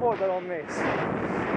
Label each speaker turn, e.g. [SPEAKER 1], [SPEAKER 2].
[SPEAKER 1] woda um mês.